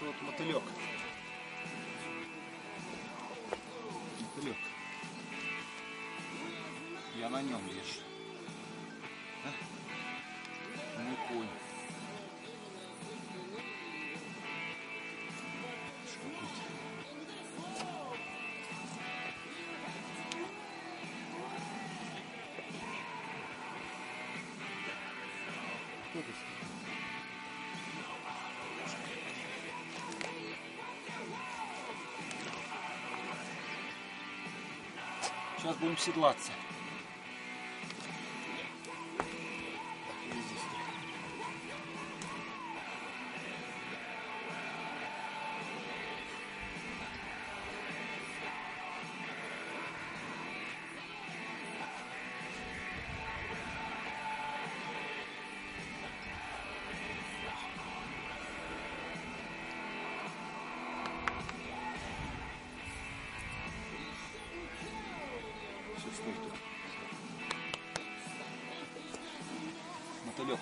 мотылек. Мотылек. Я на нем езжу. А? Мой конь. Что какой-то. Кто ты? Сейчас будем седлаться. Стой. Мотылек.